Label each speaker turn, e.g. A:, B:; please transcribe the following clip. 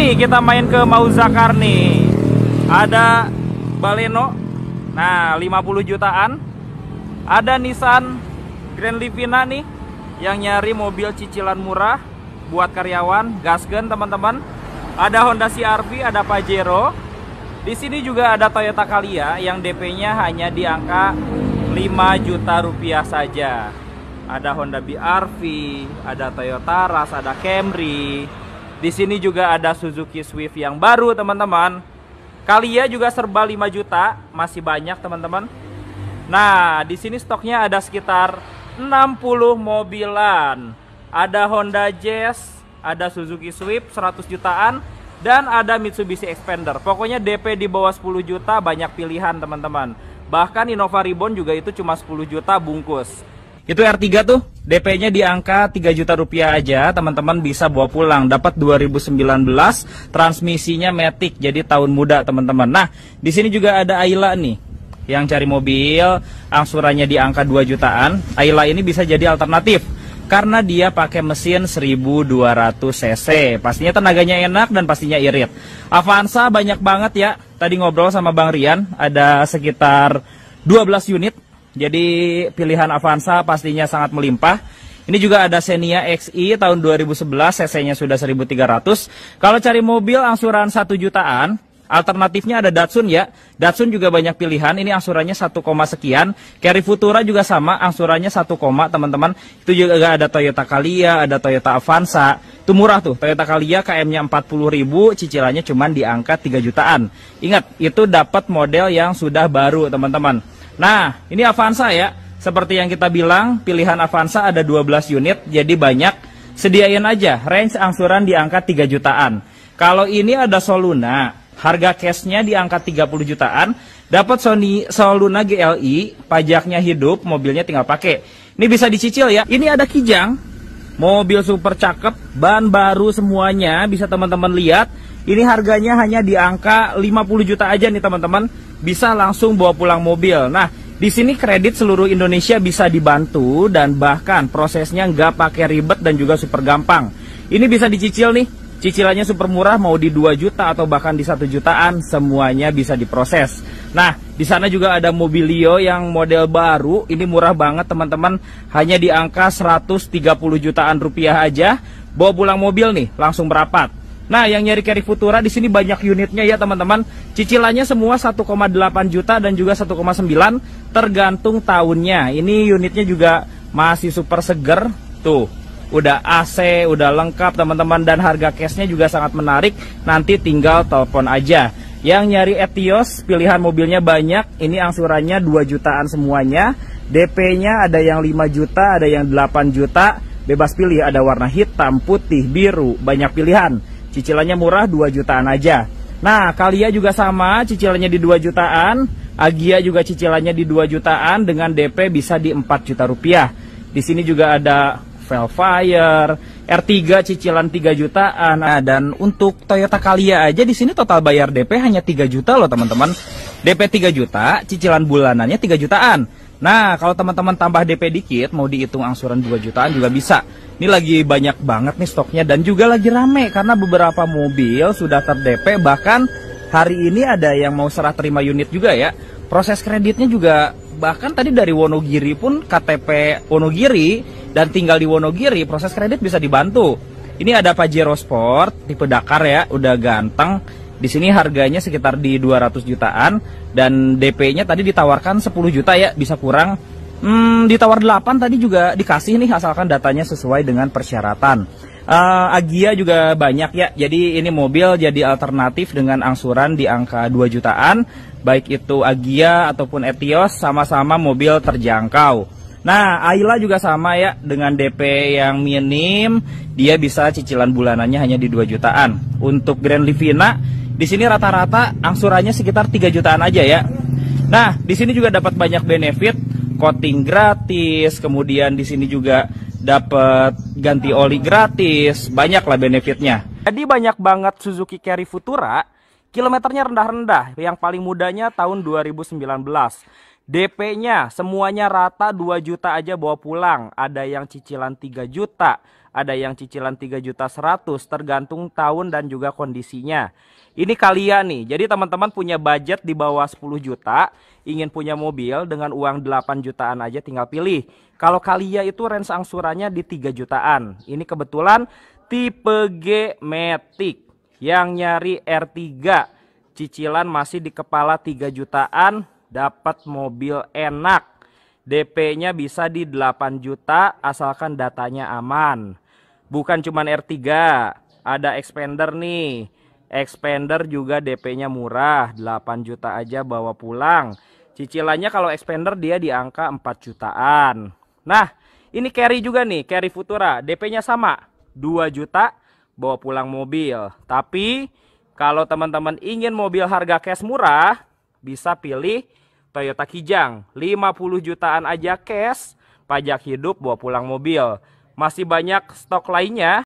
A: Sini kita main ke Mauzakar nih. Ada Baleno. Nah, 50 jutaan. Ada Nissan Grand Livina nih yang nyari mobil cicilan murah buat karyawan, gasgen teman-teman. Ada Honda CR-V, ada Pajero. Di sini juga ada Toyota Calya yang DP-nya hanya di angka 5 juta rupiah saja. Ada Honda BRV, ada Toyota Ras, ada Camry. Di sini juga ada Suzuki Swift yang baru, teman-teman. Calya juga serba 5 juta, masih banyak, teman-teman. Nah, di sini stoknya ada sekitar 60 mobilan. Ada Honda Jazz, ada Suzuki Swift 100 jutaan, dan ada Mitsubishi Expander. Pokoknya DP di bawah 10 juta banyak pilihan teman-teman. Bahkan Innova Reborn juga itu cuma 10 juta bungkus. Itu R3 tuh DP-nya di angka 3 juta rupiah aja teman-teman bisa bawa pulang dapat 2019 transmisinya Matic jadi tahun muda teman-teman nah di sini juga ada Ayla nih yang cari mobil angsurannya di angka 2 jutaan Ayla ini bisa jadi alternatif karena dia pakai mesin 1200 cc. Pastinya tenaganya enak dan pastinya irit. Avanza banyak banget ya. Tadi ngobrol sama Bang Rian, ada sekitar 12 unit. Jadi pilihan Avanza pastinya sangat melimpah. Ini juga ada Xenia XI tahun 2011, cc-nya sudah 1300. Kalau cari mobil angsuran 1 jutaan, Alternatifnya ada Datsun ya. Datsun juga banyak pilihan. Ini angsurannya 1, sekian. Carry Futura juga sama, angsurannya 1, teman-teman. Itu juga ada Toyota Calya, ada Toyota Avanza. Itu murah tuh. Toyota Calya KM-nya 40.000, cicilannya cuma di angka 3 jutaan. Ingat, itu dapat model yang sudah baru, teman-teman. Nah, ini Avanza ya. Seperti yang kita bilang, pilihan Avanza ada 12 unit, jadi banyak. Sediain aja, range angsuran di angka 3 jutaan. Kalau ini ada Soluna, harga cashnya di angka 30 jutaan, dapat Sony Soluna GLI, pajaknya hidup, mobilnya tinggal pakai. Ini bisa dicicil ya. Ini ada Kijang, mobil super cakep, ban baru semuanya, bisa teman-teman lihat. Ini harganya hanya di angka 50 juta aja nih teman-teman, bisa langsung bawa pulang mobil. Nah, di sini kredit seluruh Indonesia bisa dibantu dan bahkan prosesnya nggak pakai ribet dan juga super gampang. Ini bisa dicicil nih Cicilannya super murah mau di 2 juta atau bahkan di 1 jutaan semuanya bisa diproses. Nah, di sana juga ada Mobilio yang model baru. Ini murah banget teman-teman, hanya di angka 130 jutaan rupiah aja. Bawa pulang mobil nih, langsung merapat. Nah, yang nyari carry Futura di sini banyak unitnya ya teman-teman. Cicilannya semua 1,8 juta dan juga 1,9 tergantung tahunnya. Ini unitnya juga masih super seger. Tuh, udah AC, udah lengkap teman-teman dan harga cashnya juga sangat menarik. Nanti tinggal telepon aja. Yang nyari Etios, pilihan mobilnya banyak. Ini angsurannya 2 jutaan semuanya. DP-nya ada yang 5 juta, ada yang 8 juta. Bebas pilih, ada warna hitam, putih, biru, banyak pilihan. Cicilannya murah 2 jutaan aja. Nah, Kalia juga sama, cicilannya di 2 jutaan. Agia juga cicilannya di 2 jutaan dengan DP bisa di 4 juta rupiah. Di sini juga ada Velfire, R3 cicilan 3 jutaan. Nah, dan untuk Toyota Calya aja di sini total bayar DP hanya 3 juta loh, teman-teman. DP 3 juta, cicilan bulanannya 3 jutaan. Nah, kalau teman-teman tambah DP dikit, mau dihitung angsuran 2 jutaan juga bisa. Ini lagi banyak banget nih stoknya dan juga lagi rame karena beberapa mobil sudah ter-DP bahkan hari ini ada yang mau serah terima unit juga ya. Proses kreditnya juga bahkan tadi dari Wonogiri pun KTP Wonogiri dan tinggal di Wonogiri proses kredit bisa dibantu. Ini ada Pajero Sport tipe Dakar ya, udah ganteng. Di sini harganya sekitar di 200 jutaan dan DP-nya tadi ditawarkan 10 juta ya, bisa kurang. Hmm, ditawar 8 tadi juga dikasih nih asalkan datanya sesuai dengan persyaratan. Uh, Agia juga banyak ya, jadi ini mobil jadi alternatif dengan angsuran di angka 2 jutaan, baik itu Agia ataupun Etios sama-sama mobil terjangkau. Nah, Ayla juga sama ya dengan DP yang minim, dia bisa cicilan bulanannya hanya di 2 jutaan. Untuk Grand Livina di sini rata-rata angsurannya sekitar 3 jutaan aja ya. Nah, di sini juga dapat banyak benefit, coating gratis, kemudian di sini juga dapat ganti oli gratis, banyak lah benefitnya. Jadi banyak banget Suzuki Carry Futura, kilometernya rendah-rendah, yang paling mudanya tahun 2019. DP-nya semuanya rata 2 juta aja bawa pulang. Ada yang cicilan 3 juta, ada yang cicilan 3 juta 100 tergantung tahun dan juga kondisinya. Ini kalian nih. Jadi teman-teman punya budget di bawah 10 juta, ingin punya mobil dengan uang 8 jutaan aja tinggal pilih. Kalau kalian itu range angsurannya di 3 jutaan. Ini kebetulan tipe G Matic yang nyari R3 cicilan masih di kepala 3 jutaan dapat mobil enak DP-nya bisa di 8 juta asalkan datanya aman. Bukan cuma R3, ada expander nih. Expander juga DP-nya murah, 8 juta aja bawa pulang. Cicilannya kalau expander dia di angka 4 jutaan. Nah, ini carry juga nih, carry Futura. DP-nya sama, 2 juta bawa pulang mobil. Tapi kalau teman-teman ingin mobil harga cash murah, bisa pilih Toyota Kijang 50 jutaan aja cash pajak hidup bawa pulang mobil. Masih banyak stok lainnya